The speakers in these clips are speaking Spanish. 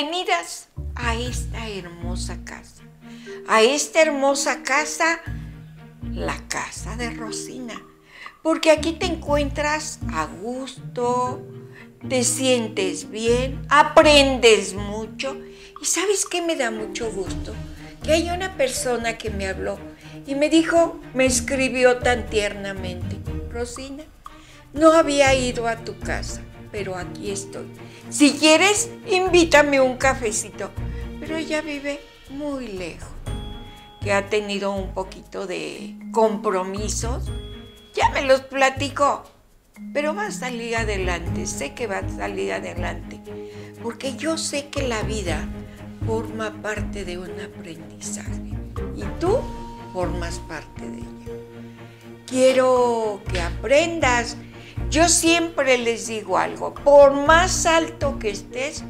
bienvenidas a esta hermosa casa. A esta hermosa casa, la casa de Rosina. Porque aquí te encuentras a gusto, te sientes bien, aprendes mucho. ¿Y sabes qué me da mucho gusto? Que hay una persona que me habló y me dijo, me escribió tan tiernamente, Rosina, no había ido a tu casa, pero aquí estoy. Si quieres, invítame un cafecito. Pero ella vive muy lejos, que ha tenido un poquito de compromisos. Ya me los platicó, pero va a salir adelante, sé que va a salir adelante, porque yo sé que la vida forma parte de un aprendizaje y tú formas parte de ella. Quiero que aprendas yo siempre les digo algo, por más alto que estés,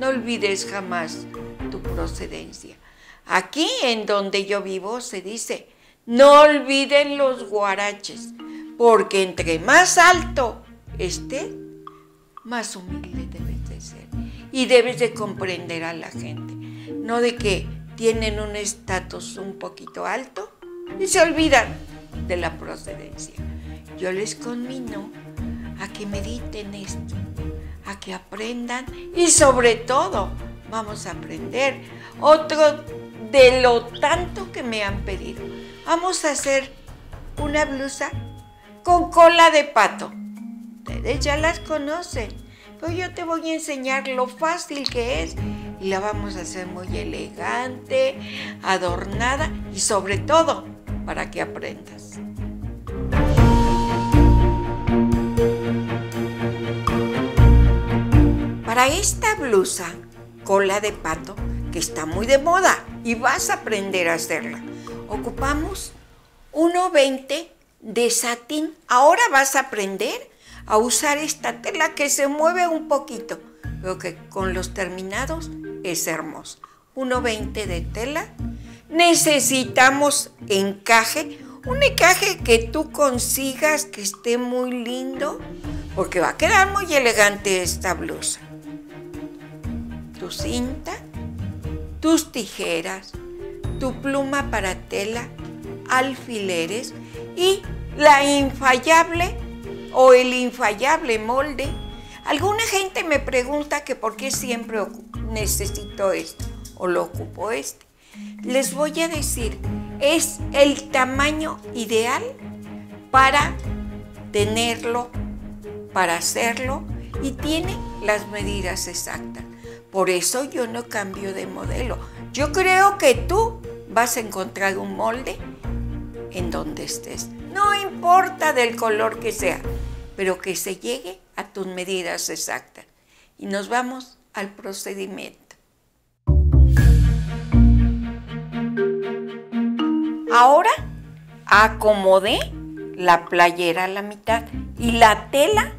no olvides jamás tu procedencia. Aquí en donde yo vivo se dice, no olviden los guaraches, porque entre más alto estés, más humilde debes de ser. Y debes de comprender a la gente, no de que tienen un estatus un poquito alto y se olvidan de la procedencia. Yo les conmino a que mediten esto, a que aprendan y sobre todo vamos a aprender otro de lo tanto que me han pedido. Vamos a hacer una blusa con cola de pato. Ustedes ya las conocen, pero yo te voy a enseñar lo fácil que es y la vamos a hacer muy elegante, adornada y sobre todo para que aprendas. Para esta blusa cola de pato, que está muy de moda y vas a aprender a hacerla, ocupamos 1.20 de satín. Ahora vas a aprender a usar esta tela que se mueve un poquito, pero que con los terminados es hermoso. 1.20 de tela. Necesitamos encaje, un encaje que tú consigas que esté muy lindo, porque va a quedar muy elegante esta blusa tu cinta, tus tijeras, tu pluma para tela, alfileres y la infallable o el infallable molde. Alguna gente me pregunta que por qué siempre necesito esto o lo ocupo este. Les voy a decir, es el tamaño ideal para tenerlo, para hacerlo y tiene las medidas exactas. Por eso yo no cambio de modelo. Yo creo que tú vas a encontrar un molde en donde estés. No importa del color que sea, pero que se llegue a tus medidas exactas. Y nos vamos al procedimiento. Ahora acomodé la playera a la mitad y la tela,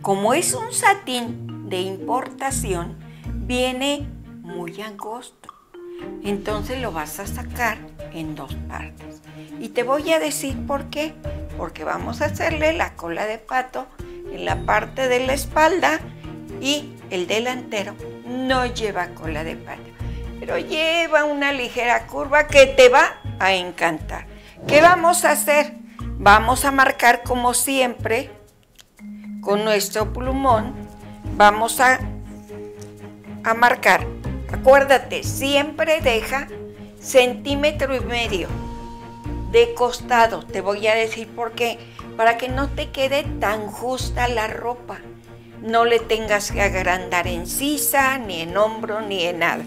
como es un satín de importación, viene muy angosto. Entonces lo vas a sacar en dos partes. Y te voy a decir por qué. Porque vamos a hacerle la cola de pato en la parte de la espalda y el delantero no lleva cola de pato. Pero lleva una ligera curva que te va a encantar. ¿Qué vamos a hacer? Vamos a marcar como siempre con nuestro plumón. Vamos a a marcar. Acuérdate, siempre deja centímetro y medio de costado. Te voy a decir por qué. Para que no te quede tan justa la ropa. No le tengas que agrandar en sisa, ni en hombro, ni en nada.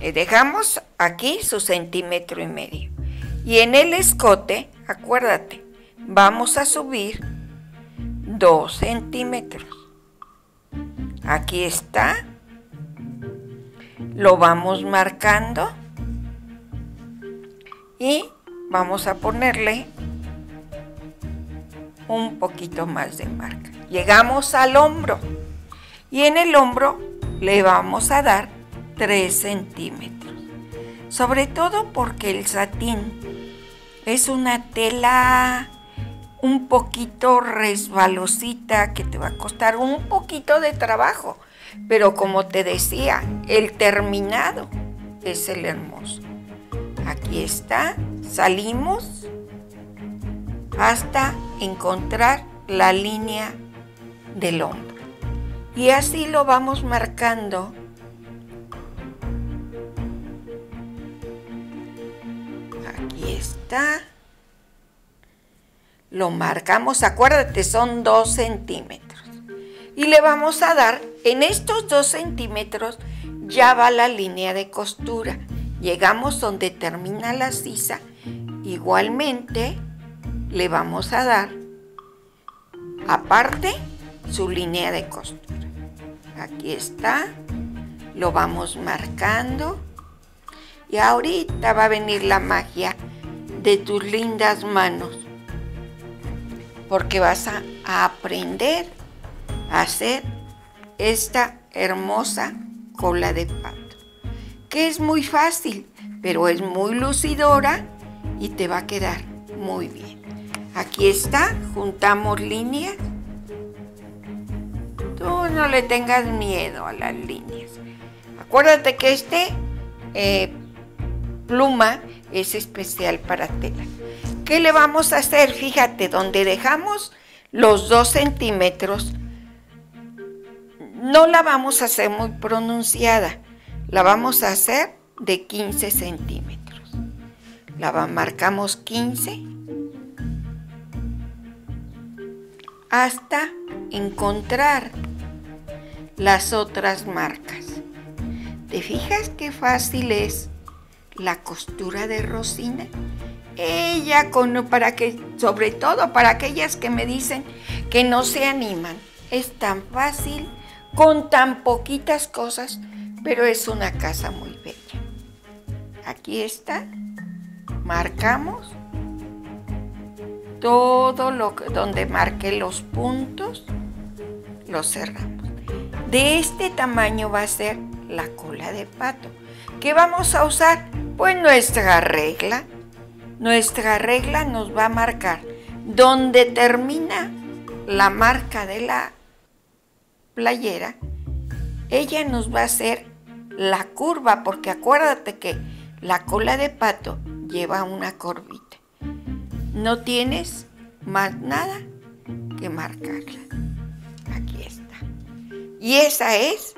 Le dejamos aquí su centímetro y medio. Y en el escote, acuérdate, vamos a subir dos centímetros. Aquí está lo vamos marcando y vamos a ponerle un poquito más de marca. Llegamos al hombro y en el hombro le vamos a dar 3 centímetros. Sobre todo porque el satín es una tela un poquito resbalosita que te va a costar un poquito de trabajo Pero como te decía, el terminado es el hermoso. Aquí está, salimos hasta encontrar la línea del hombro. Y así lo vamos marcando. Aquí está. Lo marcamos, acuérdate, son dos centímetros. Y le vamos a dar, en estos dos centímetros ya va la línea de costura. Llegamos donde termina la sisa. Igualmente le vamos a dar aparte su línea de costura. Aquí está, lo vamos marcando y ahorita va a venir la magia de tus lindas manos porque vas a, aprender hacer esta hermosa cola de pato que es muy fácil pero es muy lucidora y te va a quedar muy bien Aquí está, juntamos líneas. Tú no le tengas miedo a las líneas. Acuérdate que este eh, pluma es especial para tela. ¿Qué le vamos a hacer? Fíjate, donde dejamos los dos centímetros, no la vamos a hacer muy pronunciada. La vamos a hacer de 15 centímetros. La marcamos 15 hasta encontrar las otras marcas. ¿Te fijas qué fácil es la costura de Rosina? Ella con para que sobre todo para aquellas que me dicen que no se animan. Es tan fácil con tan poquitas cosas, pero es una casa muy bella. Aquí está. Marcamos todo lo que, donde marque los puntos, lo cerramos. De este tamaño va a ser la cola de pato. ¿Qué vamos a usar? Pues nuestra regla. Nuestra regla nos va a marcar donde termina la marca de la playera. Ella nos va a hacer la curva, porque acuérdate que la cola de pato lleva una curvita no tienes más nada que marcarla. Aquí está. Y esa es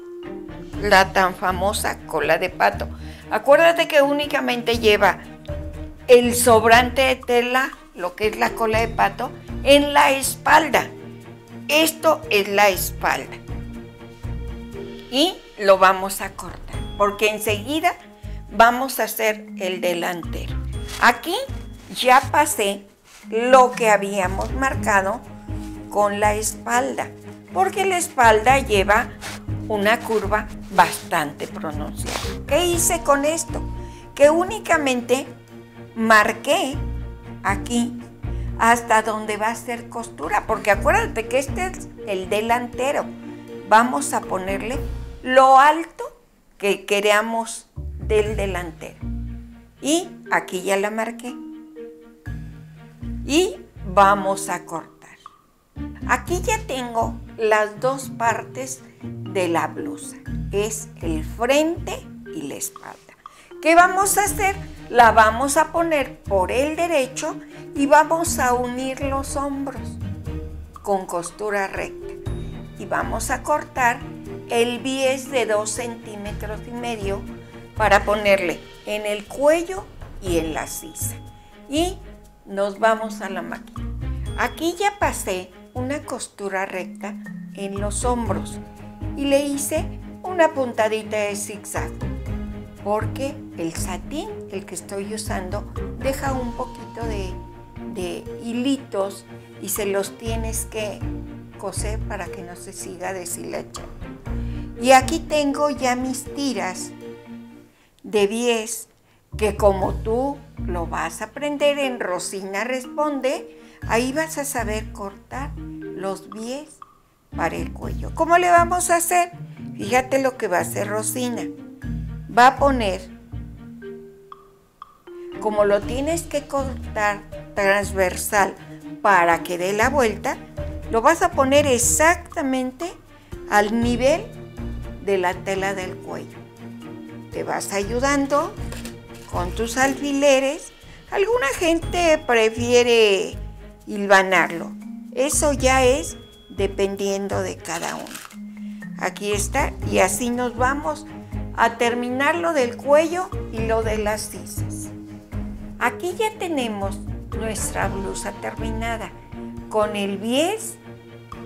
la tan famosa cola de pato. Acuérdate que únicamente lleva el sobrante de tela, lo que es la cola de pato, en la espalda. Esto es la espalda. Y lo vamos a cortar, porque enseguida vamos a hacer el delantero. Aquí ya pasé lo que habíamos marcado con la espalda, porque la espalda lleva una curva bastante pronunciada. ¿Qué hice con esto? Que únicamente marqué aquí hasta donde va a ser costura, porque acuérdate que este es el delantero. Vamos a ponerle lo alto que queramos del delantero. Y aquí ya la marqué y vamos a cortar. Aquí ya tengo las dos partes de la blusa. Es el frente y la espalda. ¿Qué vamos a hacer? La vamos a poner por el derecho y vamos a unir los hombros con costura recta. Y vamos a cortar el bies de 2 centímetros y medio para ponerle en el cuello y en la sisa. Y nos vamos a la máquina. Aquí ya pasé una costura recta en los hombros y le hice una puntadita de zigzag porque el satín, el que estoy usando, deja un poquito de, de hilitos y se los tienes que coser para que no se siga deshilachando. Y aquí tengo ya mis tiras de 10 que como tú lo vas a aprender en Rosina Responde, ahí vas a saber cortar los pies para el cuello. ¿Cómo le vamos a hacer? Fíjate lo que va a hacer Rosina. Va a poner, como lo tienes que cortar transversal para que dé la vuelta, lo vas a poner exactamente al nivel de la tela del cuello. Te vas ayudando con tus alfileres. Alguna gente prefiere hilvanarlo. Eso ya es dependiendo de cada uno. Aquí está y así nos vamos a terminar lo del cuello y lo de las cisas. Aquí ya tenemos nuestra blusa terminada con el bies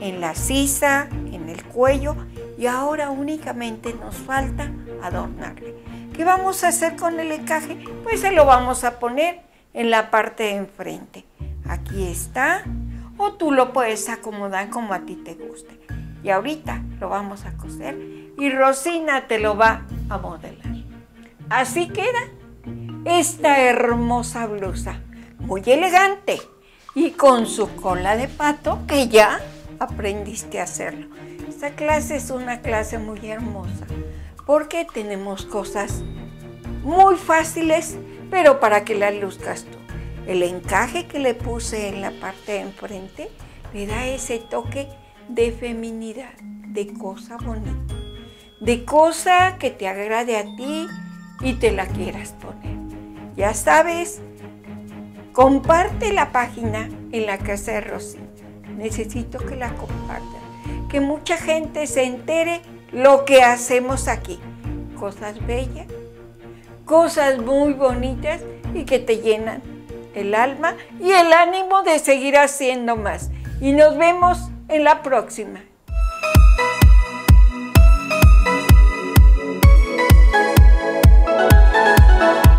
en la sisa, en el cuello y ahora únicamente nos falta adornarle. ¿Qué vamos a hacer con el encaje? Pues se lo vamos a poner en la parte de enfrente. Aquí está. O tú lo puedes acomodar como a ti te guste. Y ahorita lo vamos a coser y Rosina te lo va a modelar. Así queda esta hermosa blusa, muy elegante y con su cola de pato que ya aprendiste a hacerlo. Esta clase es una clase muy hermosa porque tenemos cosas muy fáciles, pero para que las luzcas tú. El encaje que le puse en la parte de enfrente le da ese toque de feminidad, de cosa bonita, de cosa que te agrade a ti y te la quieras poner. Ya sabes, comparte la página en la casa de Rosita. Necesito que la compartan, que mucha gente se entere lo que hacemos aquí. Cosas bellas, cosas muy bonitas y que te llenan el alma y el ánimo de seguir haciendo más. Y nos vemos en la próxima.